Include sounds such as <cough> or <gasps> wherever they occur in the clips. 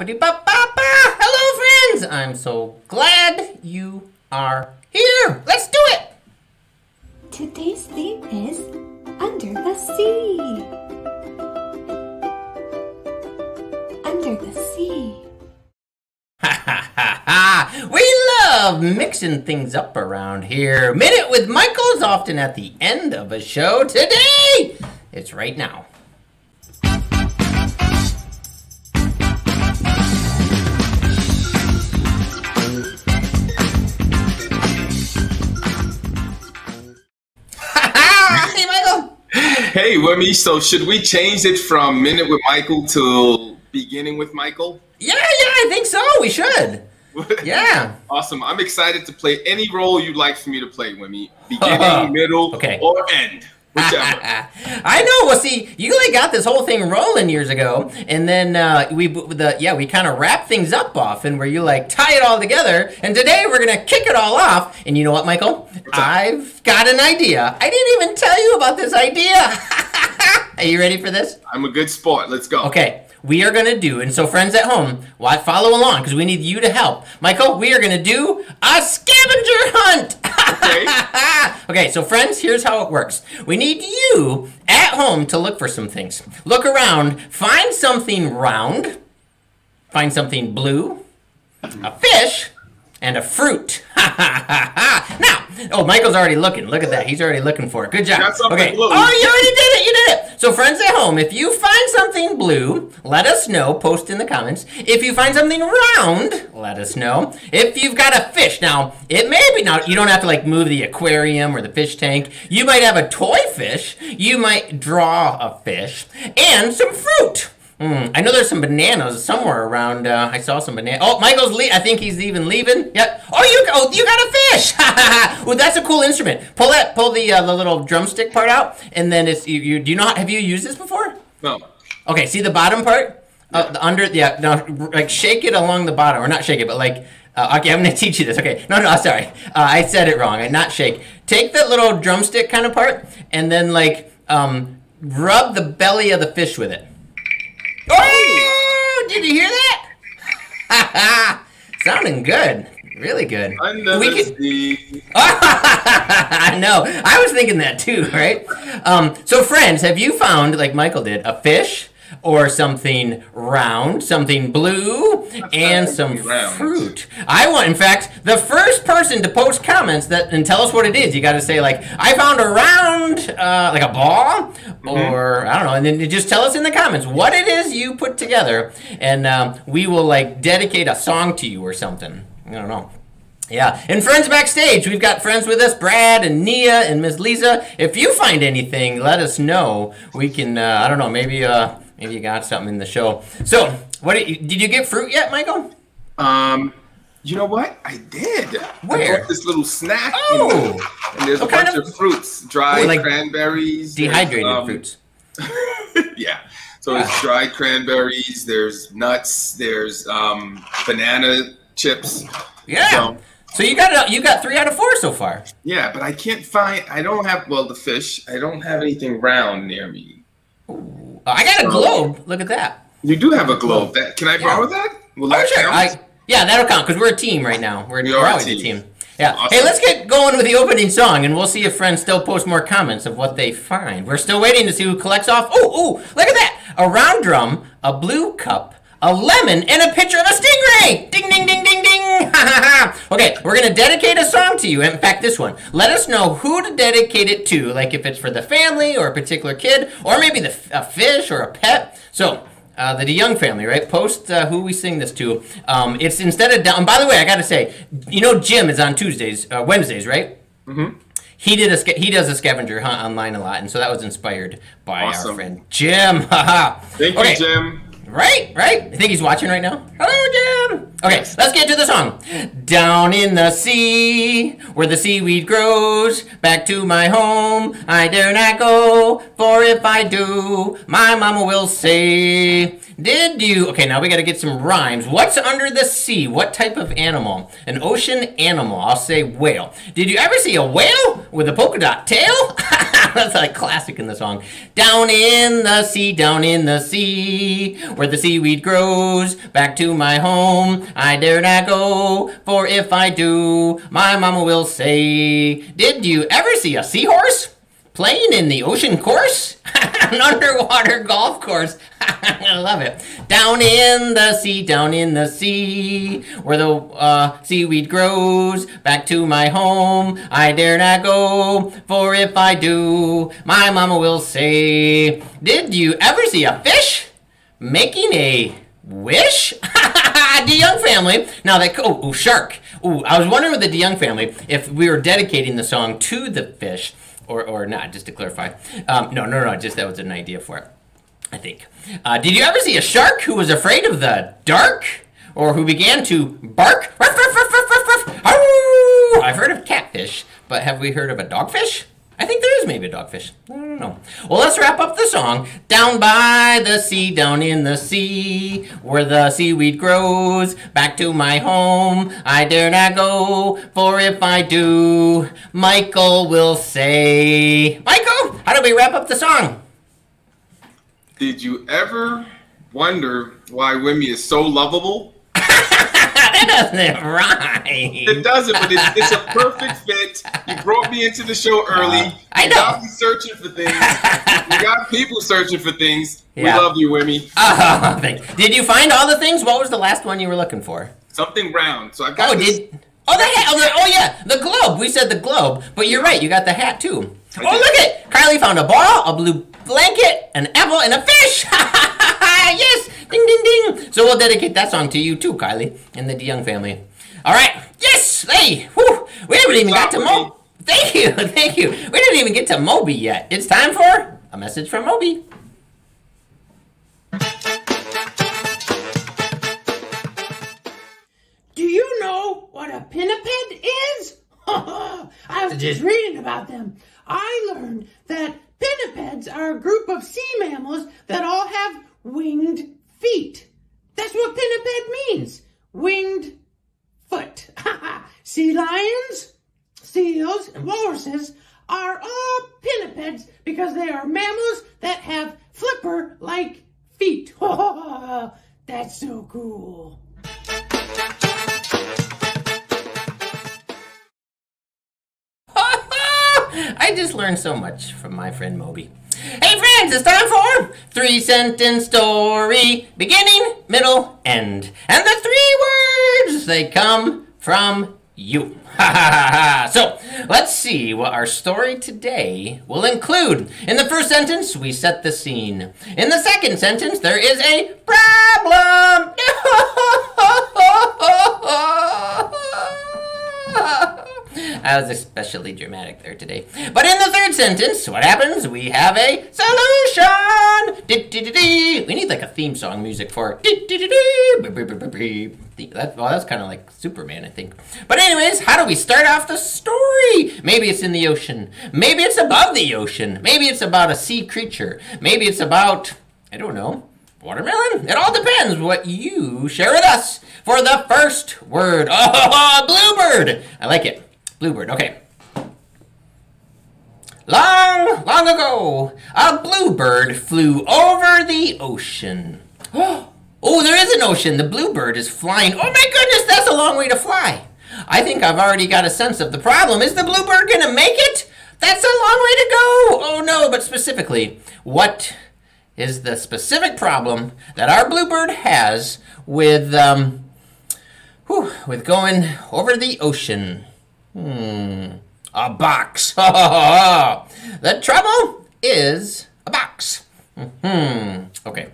Hello, friends! I'm so glad you are here. Let's do it! Today's theme is Under the Sea. Under the Sea. Ha ha ha ha! We love mixing things up around here. Minute with Michael's often at the end of a show. Today, it's right now. Hey, Wimee, so should we change it from Minute with Michael to Beginning with Michael? Yeah, yeah, I think so. We should. <laughs> Yeah. awesome. I'm excited to play any role you'd like for me to play, Wimee. <laughs> Beginning, middle, Okay. or end. <laughs> I know. Well, see, you like got this whole thing rolling years ago, and then uh, we the yeah we kind of wrap things up often where you like tie it all together. And today we're gonna kick it all off. And you know what, Michael? I've got an idea. I didn't even tell you about this idea. <laughs> Are you ready for this? I'm a good sport. Let's go. Okay, we are gonna do, and so friends at home, why follow along because we need you to help. Michael, we are gonna do a scavenger hunt. <laughs> okay, so friends, here's how it works. We need you at home to look for some things. Look around, find something round, find something blue, a fish, and a fruit. <laughs> now, oh, Michael's already looking. Look at that. He's already looking for it. Good job. Okay. blue. Oh, you already did it. You did it. So, friends at home, if you find something blue, let us know. Post in the comments. If you find something round, let us know. If you've got a fish, now it may be not. You don't have to like move the aquarium or the fish tank. You might have a toy fish. You might draw a fish and some fruit. Hmm, I know there's some bananas somewhere around. Uh, I saw some banana. Oh, Michael's le- I think he's even leaving. Yep. Oh, you oh you got a fish. <laughs> well, that's a cool instrument. Pull that. Pull the uh, the little drumstick part out, and then it's you. you do you know? Have you used this before? No. Okay. See the bottom part. Uh, the under. Yeah. No. Like shake it along the bottom, or not shake it, but like. Uh, okay, I'm gonna <laughs> teach you this. Okay, no, no, sorry, uh, I said it wrong. I not shake. Take that little drumstick kind of part, and then like um, rub the belly of the fish with it. Did you hear that? <laughs> Sounding good. Really good. Under we could. <laughs> I know. I was thinking that too, <laughs> right? Um, so, friends, have you found, like Michael did, a fish or something round, something blue, and some fruit? I want, in fact, the first person to post comments that and tell us what it is. You got to say like, I found a round, uh, like a ball, or I don't know, and then you just tell us in the comments what it is you put together, and um, we will like dedicate a song to you or something. I don't know. Yeah, and friends backstage, we've got friends with us, Brad and Nia and Miss Lisa. If you find anything, let us know. We can, uh, I don't know, maybe, uh, maybe you got something in the show. So, what did you, did you get fruit yet, Michael? Um, you know what? I did. Where? I this little snack. Oh. and there's What a bunch kind of, of- fruits, dried like cranberries, Dehydrated um, fruits. <laughs> yeah. So it's dried cranberries, there's nuts, there's um, banana chips. Yeah. So, So you got you got three out of four so far. yeah, but I can't find. I don't have well the fish. I don't have anything round near me. Uh, I got a globe. Look at that. You do have a globe. That can I borrow that? Will Oh that sure. I, yeah, that'll count because we're a team right now. We're, We are a always a team. team. Yeah. Awesome. Hey, let's get going with the opening song, and we'll see if friends still post more comments of what they find. We're still waiting to see who collects off. Oh, oh, look at that! A round drum, a blue cup, a lemon, and a picture of a stingray. Ding, ding, ding, ding, Gonna dedicate a song to you. In fact, this one. Let us know who to dedicate it to, like if it's for the family or a particular kid, or maybe the a fish or a pet. So. Uh, the DeYoung family, right? Post uh, who we sing this to. Um, it's instead of down. By the way, I gotta say, you know, Jim is on Tuesdays, uh, Wednesdays, right? Mm-hmm. He did a he does a scavenger hunt online a lot, and so that was inspired by our friend Jim. <laughs> Thank okay. you, Jim. Right, right. I think he's watching right now. Hello, Jim. Okay, let's get to the song. Down in the sea, where the seaweed grows, back to my home I dare not go, for if I do, my mama will say, Did you? Okay, now we gotta get some rhymes. What's under the sea? What type of animal? An ocean animal. I'll say whale. Did you ever see a whale with a polka dot tail? <laughs> That's like classic in the song. Down in the sea, down in the sea, where the seaweed grows. Back to my home, I dare not go, for if I do, my mama will say, Did you ever see a seahorse? Playing in the ocean course? <laughs> An underwater golf course. <laughs> I love it. Down in the sea, down in the sea, where the uh, seaweed grows. Back to my home, I dare not go, for if I do, my mama will say, Did you ever see a fish making a wish? <laughs> DeYoung family. Now that oh, oh shark. Ooh, I was wondering with the DeYoung family if we were dedicating the song to the fish or or not. Just to clarify. Um, no, no, no. Just that was an idea for it. I think. Uh, did you ever see a shark who was afraid of the dark, or who began to bark? Ruff, ruff, ruff. I've heard of catfish, but have we heard of a dogfish? I think there is maybe a dogfish. I don't know. Well, let's wrap up the song. Down by the sea, down in the sea, where the seaweed grows. Back to my home, I dare not go, for if I do, Michael will say. Michael, how do we wrap up the song? Did you ever wonder why Wimee is so lovable? That doesn't rhyme. It doesn't, but it's, it's a perfect fit. You brought me into the show early. Uh, I you know. got me searching for things. you got people searching for things. Yeah. We love you, Wimee. <laughs> Oh, thank- did you find all the things? What was the last one you were looking for? Something round. So I got Oh, this. did oh the hat? Oh, the, oh yeah, the globe. We said the globe, but you're right. You got the hat too. I Oh did. look it! Kylie found a ball, a blue blanket, an apple, and a fish. <laughs> yes! Ding ding ding! So we'll dedicate that song to you too, Kylie, and the DeYoung family. All right. Yes. Hey. Whew. We haven't even got to job, Mo. Thank you. <laughs> Thank you. We didn't even get to Moby yet. It's time for a message from Moby. Do you know what a pinniped is? <laughs> I was just reading about them. I learned that pinnipeds are a group of sea mammals that all have winged feet. That's what pinniped means. Winged foot. <laughs> sea lions, seals, and walruses are all pinnipeds because they are mammals that have flipper-like feet. <laughs> That's so cool. <laughs> I just learned so much from my friend Moby. Hey friends, it's time for three sentence story, beginning, middle, end. And the three words they come from you. <laughs> So let's see what our story today will include. In the first sentence, we set the scene. In the second sentence, there is a problem. <laughs> I was especially dramatic there today. But in the third sentence, what happens? We have a solution. We need like a theme song music for. That, well, that's kind of like Superman, I think. But anyways, how do we start off the story? Maybe it's in the ocean. Maybe it's above the ocean. Maybe it's about a sea creature. Maybe it's about I don't know. Watermelon? It all depends what you share with us for the first word. <laughs> Oh, bluebird! I like it. Bluebird, okay. Long, long ago, a bluebird flew over the ocean. <gasps> Oh, there is an ocean. The bluebird is flying. Oh my goodness, that's a long way to fly. I think I've already got a sense of the problem. Is the bluebird going to make it? That's a long way to go. Oh no, but specifically, what is the specific problem that our bluebird has with um whew, with going over the ocean? Hmm. A box. <laughs> the trouble is a box. Hmm. Okay.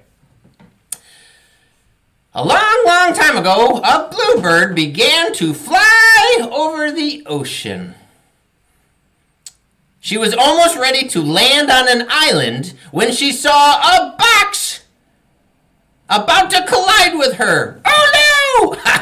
A long, long time ago, a bluebird began to fly over the ocean. She was almost ready to land on an island when she saw a box about to collide with her. Oh no! <laughs>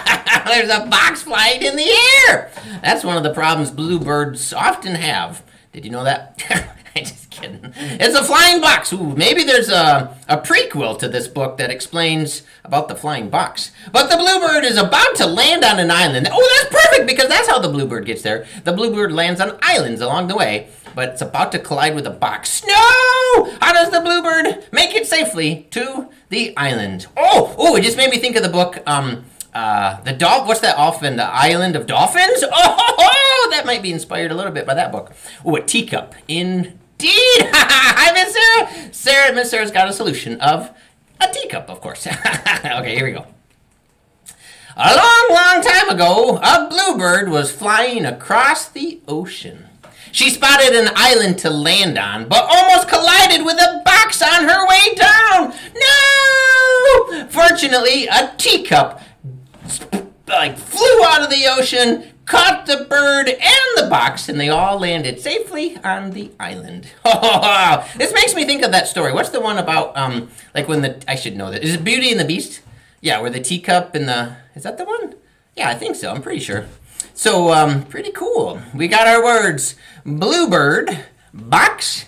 There's a box flying in the air. That's one of the problems bluebirds often have. Did you know that? <laughs> I'm just kidding. It's a flying box. Ooh, maybe there's a, a prequel to this book that explains about the flying box. But the bluebird is about to land on an island. Oh, that's perfect because that's how the bluebird gets there. The bluebird lands on islands along the way, but it's about to collide with a box. No! How does the bluebird make it safely to the island. Oh, oh, it just made me think of the book. Um, uh, the dolphin. What's that? Dolphin, the island of dolphins. <laughs> Oh, that might be inspired a little bit by that book. Oh, a teacup. Indeed. <laughs> Hi, Miss Sarah. Sarah, Miss Sarah's got a solution of a teacup, of course. <laughs> okay, here we go. A long, long time ago, a bluebird was flying across the ocean. She spotted an island to land on, but almost collided with a box on her way down. No! Fortunately, a teacup like flew out of the ocean, caught the bird and the box, and they all landed safely on the island. <laughs> this makes me think of that story. What's the one about um like when the I should know that. Is it Beauty and the Beast? Yeah, where the teacup and the is that the one? Yeah, I think so. I'm pretty sure. So um pretty cool. We got our words. Bluebird, box,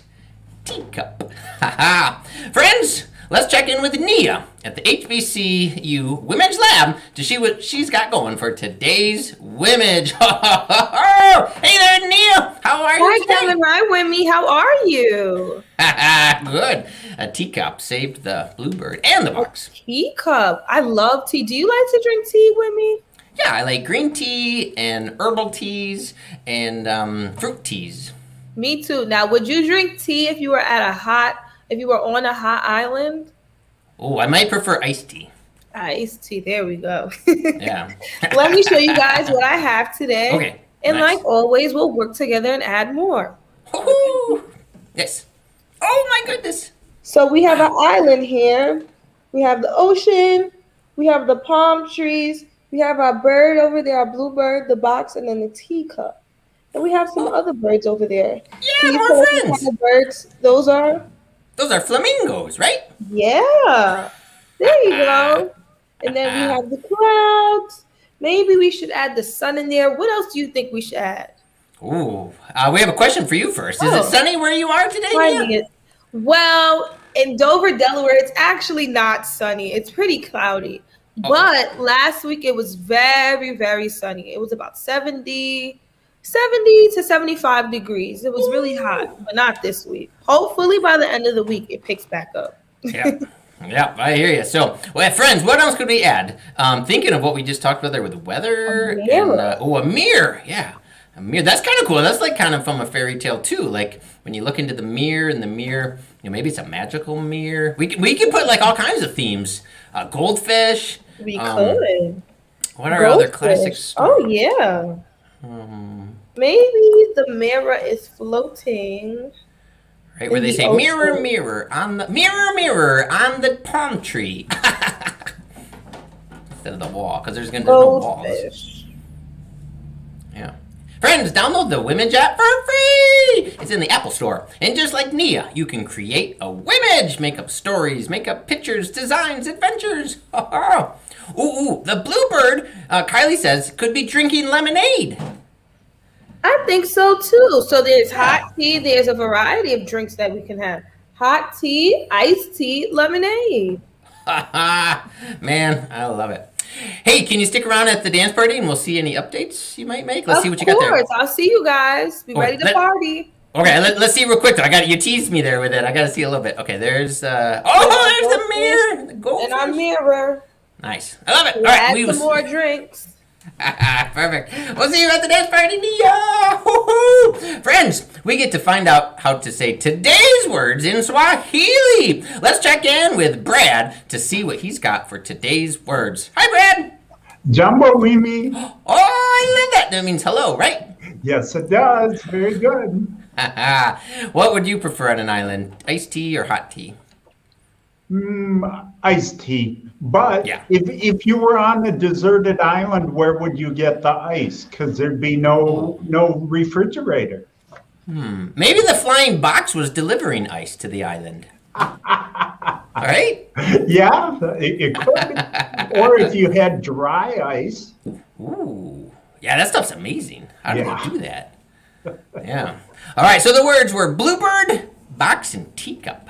teacup. <laughs> Friends, let's check in with Nia at the HBCU Women's Lab to see what she's got going for today's Wimage. <laughs> hey there, Nia. How are you Hi? Kevin. Hi, Wimee. How are you? <laughs> Good. A teacup saved the bluebird and the box. Teacup. I love tea. Do you like to drink tea, Wimee? Yeah, I like green tea and herbal teas and um, fruit teas. Me too. Now, would you drink tea if you were at a hot, if you were on a hot island? Oh, I might prefer iced tea. Ah, iced tea. There we go. Yeah. <laughs> Let me show you guys what I have today. Okay, And nice. like always, we'll work together and add more. Woohoo! Yes. Oh my goodness. So we have an island here. We have the ocean. We have the palm trees. We have our bird over there, our bluebird, the box, and then the teacup. And we have some oh. other birds over there. Yeah, more tell us what friends. kind of birds those are? Those are flamingos, right? Yeah. There you go. And then we have the clouds. Maybe we should add the sun in there. What else do you think we should add? Ooh. Uh, we have a question for you first. Is Oh. it sunny where you are today? It. Well, in Dover, Delaware, it's actually not sunny. It's pretty cloudy. Oh. But last week it was very, very sunny. It was about 70, 70 to 75 degrees. It was really hot, but not this week. Hopefully by the end of the week it picks back up. yeah. Yeah, I hear you. So, well, friends, what else could we add? Um, thinking of what we just talked about there with the weather. A. And, uh, oh, a mirror. Yeah. A mirror. That's kind of cool. That's like kind of from a fairy tale, too. Like when you look into the mirror and the mirror, you know, maybe it's a magical mirror. We can, we can put like all kinds of themes. Uh, goldfish. We Um, could. What are other Goldfish. classic Oh yeah. Hmm. Maybe the mirror is floating. Right where they the say mirror, ocean. mirror on the mirror, mirror on the palm tree <laughs> instead of the wall, because there's gonna be no walls. Yeah. Friends, download the Wimage app for free! It's in the Apple Store. And just like Nia, you can create a Wimage, make up stories, make up pictures, designs, adventures. <laughs> ooh, ooh, the bluebird, uh, Kylie says, could be drinking lemonade. I think so too. So there's hot tea. There's a variety of drinks that we can have. Hot tea, iced tea, lemonade. <laughs> Man, I love it. Hey, can you stick around at the dance party and we'll see any updates you might make? Let's of see what you course, got there. Of course, I'll see you guys. Be Oh, ready to let- party. Okay, let, let's see real quick though. I got you teased me there with it. I got to see a little bit. Okay, there's uh oh, there's the mirror, the And our mirror. Nice, I love it. All right, add we some more drinks. <laughs> Perfect. We'll see you at the dance party, Nia. <laughs> Friends, we get to find out how to say today's words in Swahili. Let's check in with Brad to see what he's got for today's words. Hi, Brad. Jambo Mimi. <gasps> Oh, I love that. That means hello, right? Yes, it does. Very good. <laughs> what would you prefer on an island? Iced tea or hot tea? Mm, iced tea. But Yeah. if if you were on a deserted island, where would you get the ice? Because there'd be no no refrigerator. Hmm. Maybe the flying box was delivering ice to the island. All <laughs> right? Yeah, it, it could. or if you had dry ice. Ooh. Yeah, that stuff's amazing. How Yeah. they do that? Yeah. All right, so the words were bluebird, box, and teacup.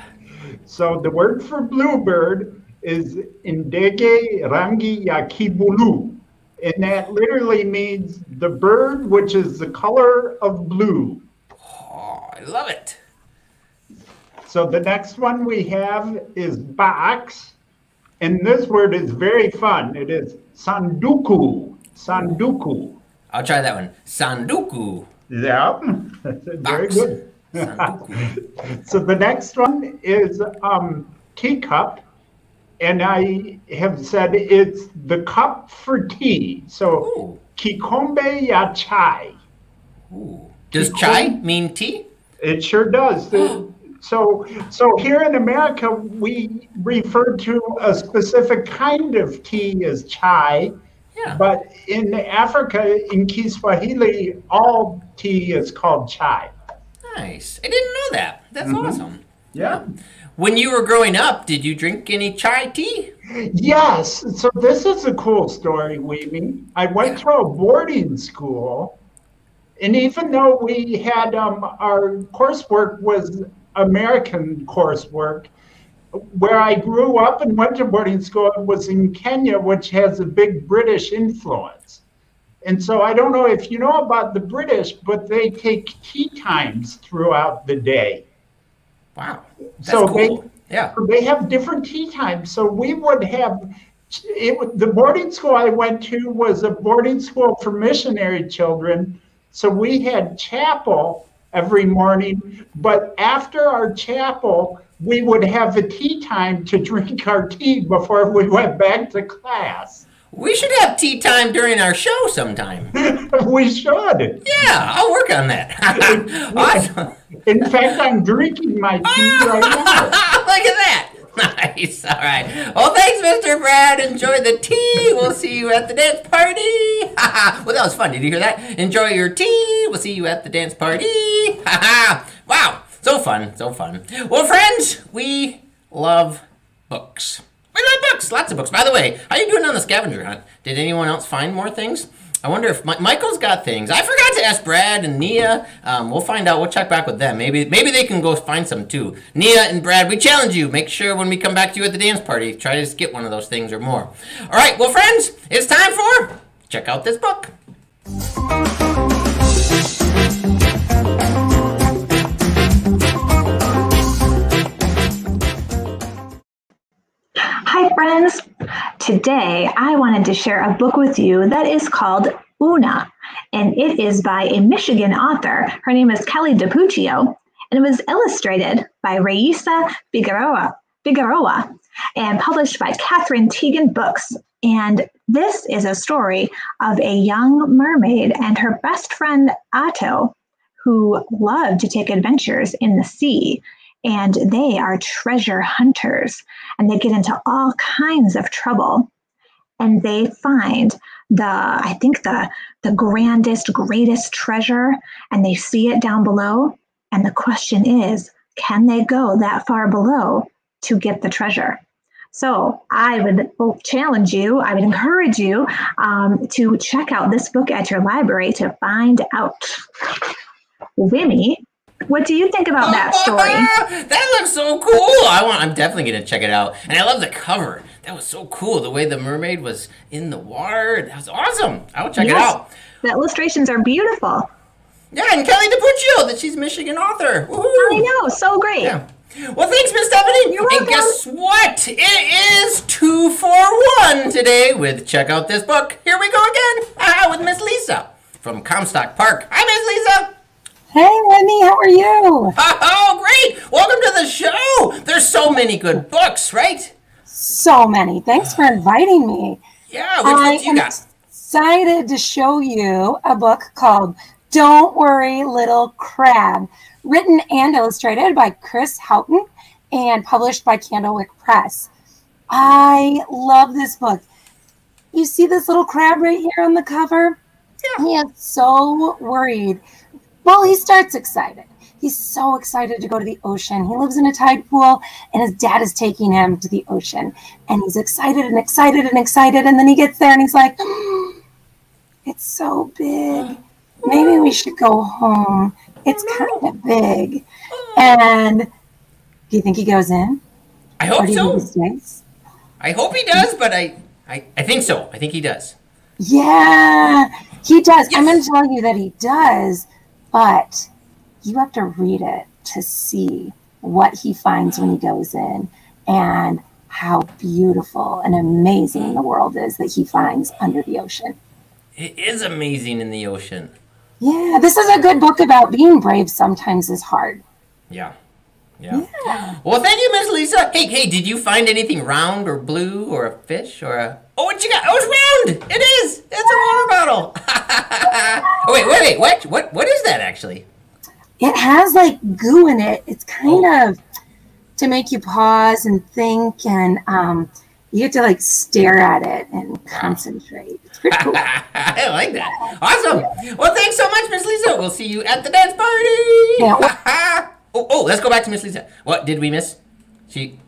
So the word for bluebird is indege rangi ya kibulu. And that literally means the bird which is the color of blue. Oh, I love it. So the next one we have is box, And this word is very fun. It is sanduku. Sanduku. I'll try that one. Sanduku. Yeah, <laughs> very good. <laughs> So the next one is um, teacup, and I have said it's the cup for tea. So Ooh. kikombe ya chai. Ooh. Does chai mean tea? It sure does. <gasps> So, so here in America, we refer to a specific kind of tea as chai, Yeah. but in Africa, in Kiswahili, all tea is called chai. Nice. I didn't know that. That's awesome. Yeah. When you were growing up, did you drink any chai tea? Yes. So this is a cool story, Wimee. I went to a boarding school, and even though we had um, our coursework was American coursework, where I grew up and went to boarding school was in Kenya, which has a big British influence. And so I don't know if you know about the British, but they take tea times throughout the day. Wow. That's So cool. they- yeah. They have different tea times. So we would have it, the boarding school I went to was a boarding school for missionary children. So we had chapel every morning, but after our chapel, we would have a tea time to <laughs> drink our tea before we went back to class. We should have tea time during our show sometime. <laughs> we should. Yeah, I'll work on that. <laughs> awesome. In fact, I'm drinking my tea <laughs> right now. Look at that. Nice. All right. Well, thanks, Mr. Brad. Enjoy the tea. We'll see you at the dance party. well, that was fun. Did you hear that? Enjoy your tea. We'll see you at the dance party. wow. So fun. So fun. Well, friends, we love books. Love books. Lots of books. By the way, how you doing on the scavenger hunt? Did anyone else find more things? I wonder if Mi- Michael's got things. I forgot to ask Brad and Nia. Um, we'll find out. We'll check back with them. Maybe maybe they can go find some too. Nia and Brad, we challenge you. Make sure when we come back to you at the dance party, try to get one of those things or more. All right, well, friends, it's time for check out this book. Friends. Today I wanted to share a book with you that is called Oona, and it is by a Michigan author. Her name is Kelly DiPucchio, and it was illustrated by Raisa Figueroa, Figueroa and published by Katherine Tegen Books. And this is a story of a young mermaid and her best friend Otto, who love to take adventures in the sea. And they are treasure hunters and they get into all kinds of trouble. And they find the i think the the grandest greatest treasure and they see it down below. And the question is can they go that far below to get the treasure? So i would challenge you i would encourage you um, to check out this book at your library to find out. Wimee, what do you think about that story? <laughs> that looks so cool. I want. I'm definitely gonna check it out. And I love the cover. That was so cool. The way the mermaid was in the water. That was awesome. I will check it out. The illustrations are beautiful. Yeah, and Kelly DiPucchio, that she's a Michigan author. Woohoo. I know, so great. Yeah. Well, thanks, Miss Stephanie. You're welcome. And guess what? It is two for one today with check out this book. Here we go again. Ah, with Miss Lisa from Comstock Park. Hi, Miss Lisa. Hey, Wendy, how are you? Oh, great! Welcome to the show. There's so many good books, right? So many. Thanks for inviting me. Yeah. Which I ones you am got? excited to show you a book called Don't Worry, Little Crab, written and illustrated by Chris Houghton and published by Candlewick Press. I love this book. You see this little crab right here on the cover? Yeah. He is so worried. Well, he starts excited. He's so excited to go to the ocean. He lives in a tide pool, and his dad is taking him to the ocean. And he's excited and excited and excited. And then he gets there and he's like, <gasps> It's so big. Maybe we should go home. It's oh, kind of big. Oh. And do you think he goes in? I hope do you think he so. I hope he does, but I, I, I think so. I think he does. Yeah, he does. I'm going to tell you that he does, but you have to read it to see what he finds when he goes in and how beautiful and amazing the world is that he finds under the ocean. It is amazing in the ocean. Yeah, this is a good book about being brave sometimes is hard. Yeah. Yeah. Well, thank you, Miss Lisa. Hey, hey, did you find anything round or blue or a fish or a? Oh, what you got? Oh, it's round. It is. It's a water bottle. oh, <laughs> wait, wait, wait. What? What? What is that actually? It has like goo in it. It's kind of to make you pause and think, and um, you get to like stare at it and concentrate. It's pretty cool. <laughs> I like that. Awesome. Well, thanks so much, Miss Lisa. We'll see you at the dance party. Yeah, <laughs> oh, oh, let's go back to Miss Lisa. What did we miss? She.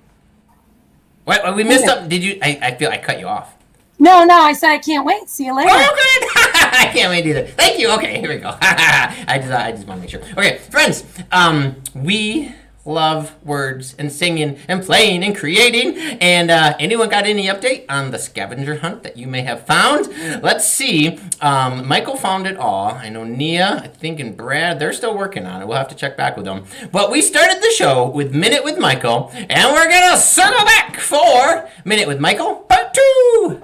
What? what, We missed Yeah. up. Did you? I, I feel I cut you off. No, no, I said I can't wait. See you later. Oh, good. <laughs> I can't wait either. Thank you. Okay, here we go. <laughs> I just, I just want to make sure. Okay, friends. Um, we love words and singing and playing and creating. And uh, anyone got any update on the scavenger hunt that you may have found? Let's see. Um, Michael found it all. I know Nia, I think, and Brad. They're still working on it. We'll have to check back with them. But we started the show with Minute with Michael, and we're gonna circle back for Minute with Michael Part Two.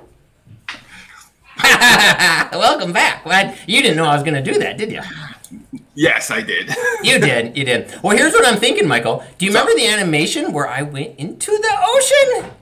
<laughs> Welcome back. Glad you didn't know I was going to do that, did you? Yes, I did. <laughs> You did. You did. Well, here's what I'm thinking, Michael. Do you remember the animation where I went into the ocean?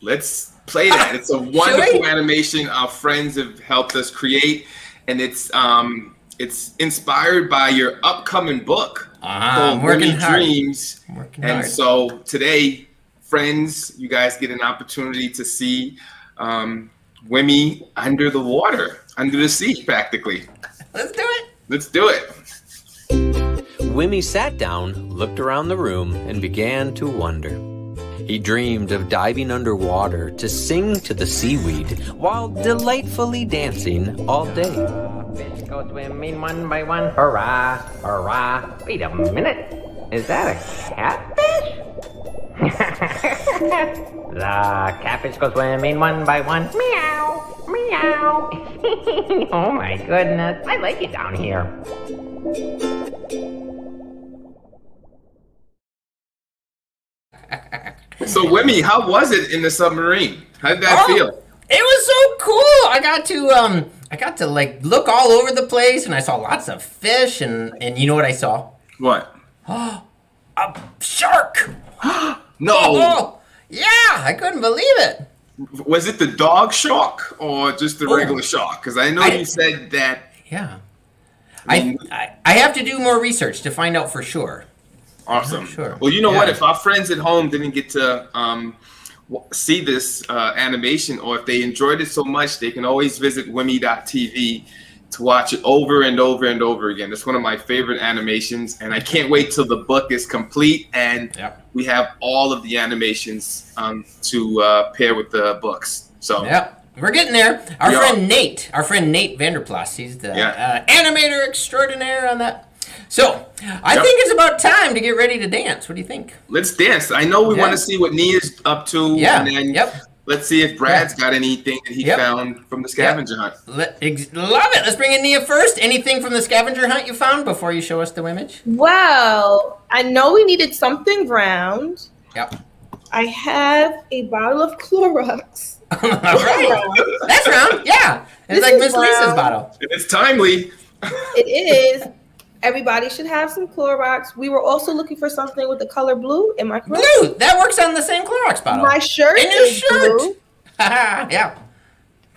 Let's play that. It's a <laughs> wonderful animation our friends have helped us create, and it's um it's inspired by your upcoming book I'm called working hard. Dreams. And hard. so today, friends, you guys get an opportunity to see um, Wimee under the water, under the sea, practically. <laughs> Let's do it. Let's do it. Wimee sat down, looked around the room, and began to wonder. He dreamed of diving underwater to sing to the seaweed while delightfully dancing all day. Fish go swimming one by one. Hurrah, hurrah. Wait a minute. Is that a catfish? <laughs> the catfish go swimming one by one. Meow, meow. <laughs> oh my goodness. I like it down here. So, Wimee, how was it in the submarine? How did that Oh, feel? It was so cool. I got to um I got to like look all over the place and I saw lots of fish and and you know what I saw? What? <gasps> a shark. <gasps> No. Oh, yeah, I couldn't believe it. Was it the dog shark or just the Oh. regular shark? Because I know I- you said that. Yeah. I, I I have to do more research to find out for sure. Awesome. Sure. Well, you know what? If our friends at home didn't get to um, see this uh, animation, or if they enjoyed it so much, they can always visit Wimee.tv to watch it over and over and over again. It's one of my favorite animations, and I can't wait till the book is complete and we have all of the animations um, to uh, pair with the books. So, Yep. We're getting there. Our Yeah. friend Nate, our friend Nate Vanderplas, he's the uh, animator extraordinaire on that. So, I Yep. think it's about time to get ready to dance. What do you think? let's dance. I know we Yeah. want to see what Nia's up to. Yeah, And then yep. let's see if Brad's got anything that he Yep. found from the scavenger hunt. Let, ex- love it. Let's bring in Nia first. Anything from the scavenger hunt you found before you show us the image? Well, I know we needed something round. Yep. I have a bottle of Clorox. <laughs> All right. That's round. Yeah. It's This like is Miss Lisa's round. bottle. It's timely. It is. Everybody should have some Clorox. We were also looking for something with the color blue. Am I correct? Blue. That works on the same Clorox bottle. My shirt In your is shirt. blue <laughs> yeah.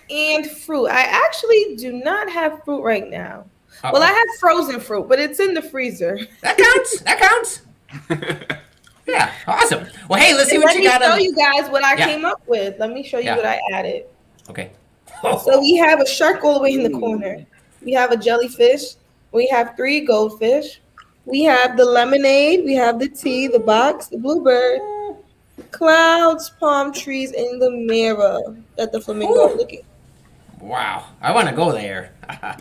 and fruit. I actually do not have fruit right now. Well, Uh-oh. I have frozen fruit, but it's in the freezer. That counts. That counts. <laughs> yeah. Awesome. Well, hey, let's see And what let you me got. show on- you guys what I Yeah. came up with. Let me show you Yeah. what I added. Okay. <laughs> So we have a shark all the way in the corner. We have a jellyfish. We have three goldfish. We have the lemonade. We have the tea, the box, the bluebird, clouds, palm trees, and the mirror that the flamingo is looking. Wow. I want to go there.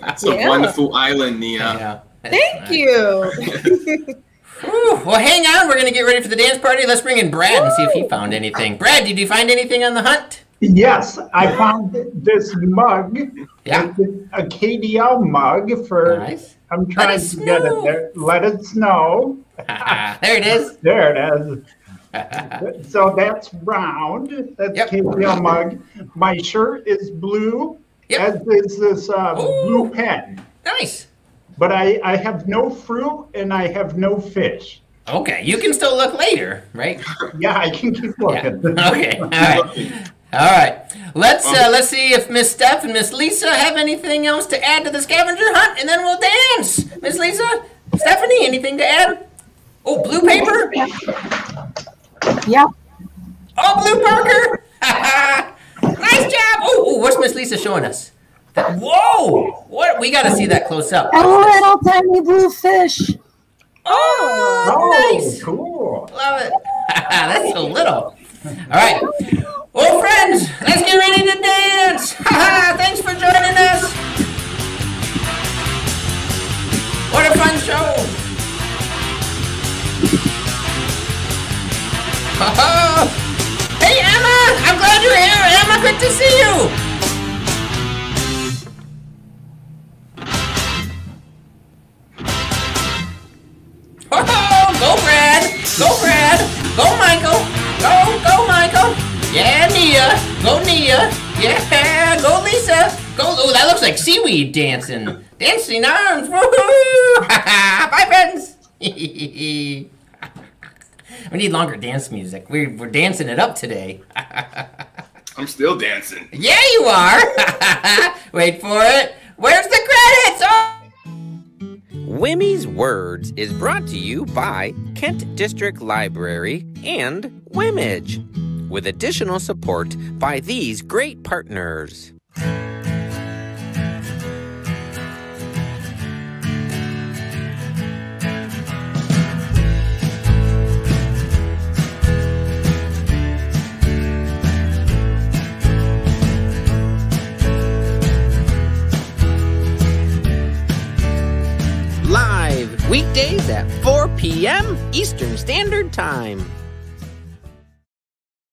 It's a wonderful island, Nia. Yeah. Thank you. <laughs> <laughs> Whew. Well, hang on. We're going to get ready for the dance party. Let's bring in Brad and see if he found anything. Brad, did you find anything on the hunt? Yes, I found this mug. Yeah. A KDL mug for. Nice. I'm trying to get it there. Let it snow. <laughs> there it is. There it is. <laughs> So that's round. That's Yep. KDL mug. My shirt is blue, Yep. as is this uh, blue pen. Nice. But I, I have no fruit and I have no fish. Okay, you can still look later, right? <laughs> Yeah, I can keep Yeah. looking. <laughs> Okay. All right. All right. Let's uh, let's see if Miss Steph and Miss Lisa have anything else to add to the scavenger hunt, and then we'll dance. Miss Lisa, Stephanie, anything to add? Oh, blue paper. Yeah. Oh, blue Parker. <laughs> nice job. Oh, oh, what's Miss Lisa showing us? That- Whoa! What? We got to see that close up. A little tiny blue fish. Oh, Oh, nice. cool. Love it. <laughs> That's so little. All right. Well, friends, let's get ready to dance. <laughs> Thanks for joining us. What a fun show. <laughs> hey, Emma. I'm glad you're here. Emma, good to see you. Go Brad! Go Michael! Go, go Michael! Yeah, Nia! Go Nia! Yeah, go Lisa! Go, oh, that looks like seaweed dancing. Dancing arms! <laughs> Woohoo! Bye, friends! <laughs> we need longer dance music. We're, we're dancing it up today. <laughs> I'm still dancing. yeah, you are! Wait for it. Where's the credits? Oh! Wimee's Words is brought to you by Kent District Library and Wimage, with additional support by these great partners. Weekdays at 4 p.m. Eastern Standard Time.